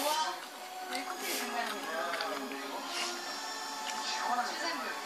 우와, 왜 커피 중간에? 시원하게.